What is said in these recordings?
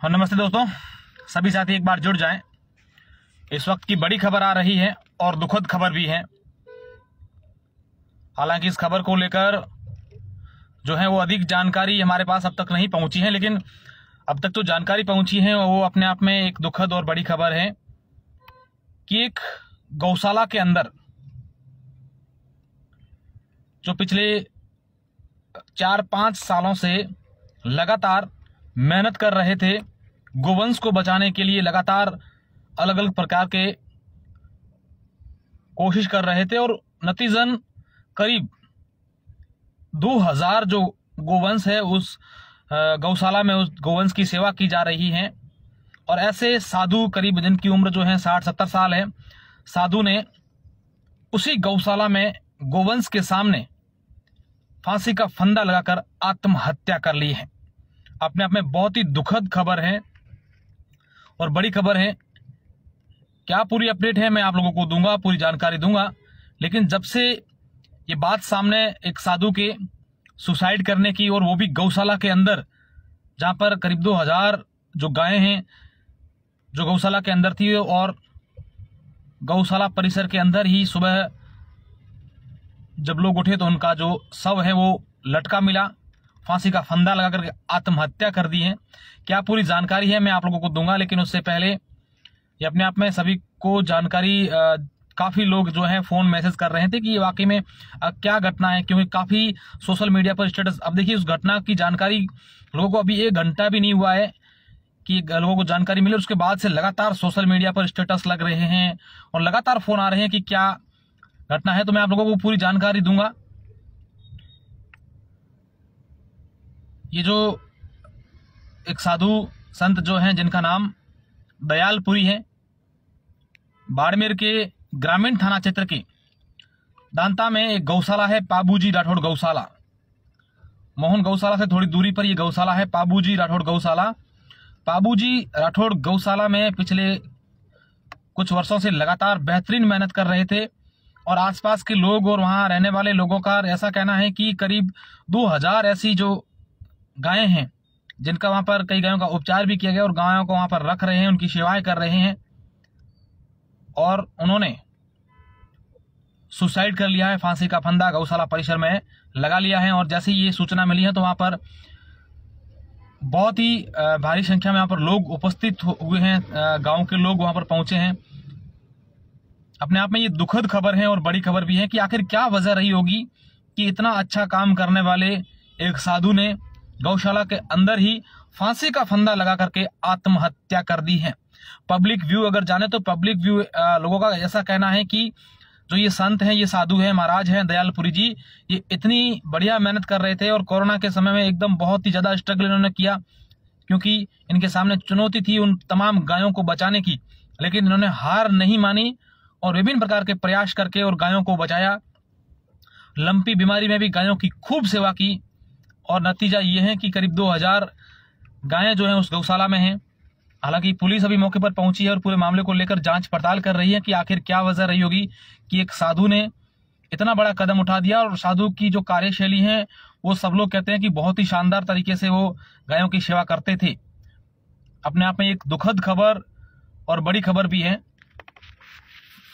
हाँ नमस्ते दोस्तों। सभी साथी एक बार जुड़ जाएँ। इस वक्त की बड़ी खबर आ रही है और दुखद खबर भी है। हालाँकि इस खबर को लेकर जो है वो अधिक जानकारी हमारे पास अब तक नहीं पहुँची है, लेकिन अब तक तो जानकारी पहुँची है वो अपने आप में एक दुखद और बड़ी खबर है कि एक गौशाला के अंदर जो पिछले चार पाँच सालों से लगातार मेहनत कर रहे थे गोवंश को बचाने के लिए लगातार अलग अलग प्रकार के कोशिश कर रहे थे और नतीजन करीब 2000 जो गोवंश है, उस गौशाला में उस गोवंश की सेवा की जा रही है। और ऐसे साधु करीब जिनकी उम्र जो है साठ सत्तर साल है, साधु ने उसी गौशाला में गोवंश के सामने फांसी का फंदा लगाकर आत्महत्या कर ली है। अपने आप में बहुत ही दुखद खबर है। और बड़ी खबर है, क्या पूरी अपडेट है मैं आप लोगों को दूँगा, पूरी जानकारी दूँगा, लेकिन जब से ये बात सामने एक साधु के सुसाइड करने की और वो भी गौशाला के अंदर, जहाँ पर करीब दो हज़ार जो गायें हैं, जो गौशाला के अंदर थी और गौशाला परिसर के अंदर ही सुबह जब लोग उठे तो उनका जो शव है वो लटका मिला। फांसी का फंदा लगा करके आत्महत्या कर दी है। क्या पूरी जानकारी है? मैं आप लोगों को दूँगा, लेकिन उससे पहले ये अपने आप में सभी को जानकारी काफ़ी लोग जो है फ़ोन मैसेज कर रहे थे कि ये वाकई में क्या घटना है? क्योंकि काफ़ी सोशल मीडिया पर स्टेटस, अब देखिए उस घटना की जानकारी लोगों को अभी एक घंटा भी नहीं हुआ है कि लोगों को जानकारी मिले। उसके बाद से लगातार सोशल मीडिया पर स्टेटस लग रहे हैं और लगातार फ़ोन आ रहे हैं कि क्या घटना है। तो मैं आप लोगों को पूरी जानकारी दूँगा। ये जो एक साधु संत जो हैं, जिनका नाम दयालपुरी है, बाड़मेर के ग्रामीण थाना क्षेत्र के दांता में एक गौशाला है, पाबूजी राठौड़ गौशाला। मोहन गौशाला से थोड़ी दूरी पर यह गौशाला है, पाबूजी राठौड़ गौशाला। पाबूजी राठौड़ गौशाला में पिछले कुछ वर्षों से लगातार बेहतरीन मेहनत कर रहे थे और आसपास के लोग और वहाँ रहने वाले लोगों का ऐसा कहना है कि करीब 2000 ऐसी जो गायें हैं, जिनका वहाँ पर कई गायों का उपचार भी किया गया और गायों को वहाँ पर रख रहे हैं, उनकी सेवाएँ कर रहे हैं और उन्होंने सुसाइड कर लिया है, फांसी का फंदा गौशाला परिसर में लगा लिया है और जैसे ये सूचना मिली है तो वहाँ पर बहुत ही भारी संख्या में वहाँ पर लोग उपस्थित हुए हैं गाँव के लोग वहाँ पर पहुँचे हैं। अपने आप में ये दुखद खबर है और बड़ी खबर भी है कि आखिर क्या वजह रही होगी कि इतना अच्छा काम करने वाले एक साधु ने गौशाला के अंदर ही फांसी का फंदा लगा करके आत्महत्या कर दी है। पब्लिक व्यू अगर जाने तो पब्लिक व्यू लोगों का ऐसा कहना है कि जो ये संत हैं, ये साधु हैं, महाराज हैं दयालपुरी जी, ये इतनी बढ़िया मेहनत कर रहे थे और कोरोना के समय में एकदम बहुत ही ज़्यादा स्ट्रगल इन्होंने किया, क्योंकि इनके सामने चुनौती थी उन तमाम गायों को बचाने की, लेकिन इन्होंने हार नहीं मानी और विभिन्न प्रकार के प्रयास करके और गायों को बचाया। लंपी बीमारी में भी गायों की खूब सेवा की और नतीजा ये है कि करीब 2000 गायें जो हैं उस गौशाला में हैं। हालाँकि पुलिस अभी मौके पर पहुँची है और पूरे मामले को लेकर जाँच पड़ताल कर रही है कि आखिर क्या वजह रही होगी कि एक साधु ने इतना बड़ा कदम उठा दिया और साधु की जो कार्यशैली है, वो सब लोग कहते हैं कि बहुत ही शानदार तरीके से वो गायों की सेवा करते थे। अपने आप में एक दुखद खबर और बड़ी खबर भी है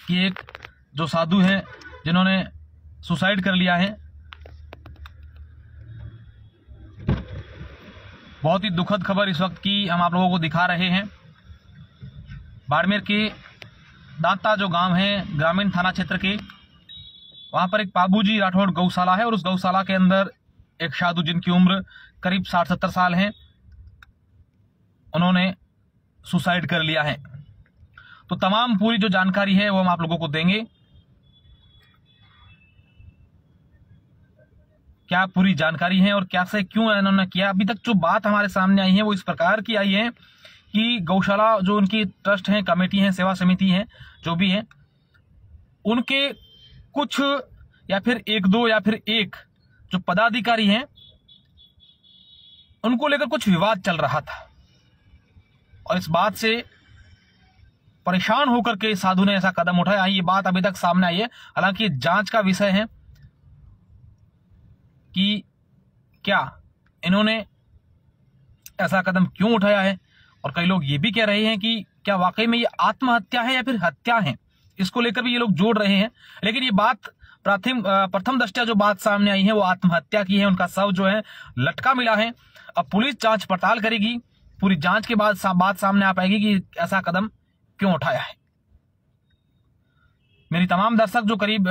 कि एक जो साधु हैं, जिन्होंने सुसाइड कर लिया है बहुत ही दुखद खबर इस वक्त की हम आप लोगों को दिखा रहे हैं। बाड़मेर के दांता जो गाँव है, ग्रामीण थाना क्षेत्र के, वहाँ पर एक पाबूजी राठौड़ गौशाला है और उस गौशाला के अंदर एक साधु जिनकी उम्र करीब साठ सत्तर साल है, उन्होंने सुसाइड कर लिया है। तो तमाम पूरी जो जानकारी है वो हम आप लोगों को देंगे। क्या पूरी जानकारी है और कैसे क्यों इन्होंने किया? अभी तक जो बात हमारे सामने आई है, वो इस प्रकार की आई है कि गौशाला जो उनकी ट्रस्ट है, कमेटी है, सेवा समिति है, जो भी है, उनके कुछ या फिर एक दो या फिर एक जो पदाधिकारी हैं, उनको लेकर कुछ विवाद चल रहा था। और इस बात से परेशान होकर के साधु ने ऐसा कदम उठाया। ये बात अभी तक सामने आई है। हालाँकि जाँच का विषय है कि क्या इन्होंने ऐसा कदम क्यों उठाया है? और कई लोग ये भी कह रहे हैं कि क्या वाकई में ये आत्महत्या है या फिर हत्या है? इसको लेकर भी ये लोग जोड़ रहे हैं। लेकिन ये बात प्राथम प्रथम दृष्टया जो बात सामने आई है वो आत्महत्या की है। उनका शव जो है लटका मिला है। अब पुलिस जाँच पड़ताल करेगी। पूरी जाँच के बाद सा, बात सामने आ पाएगी कि ऐसा कदम क्यों उठाया है। मेरी तमाम दर्शक जो करीब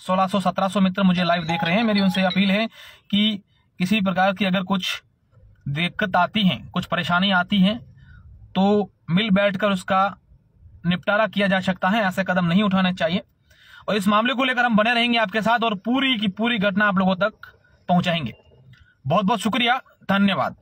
1600 1700 मित्र मुझे लाइव देख रहे हैं, मेरी उनसे अपील है कि किसी प्रकार की अगर कुछ दिक्कत आती है, कुछ परेशानी आती है तो मिल बैठकर उसका निपटारा किया जा सकता है, ऐसे कदम नहीं उठाने चाहिए। और इस मामले को लेकर हम बने रहेंगे आपके साथ और पूरी की पूरी घटना आप लोगों तक पहुंचाएँगे। बहुत बहुत शुक्रिया, धन्यवाद।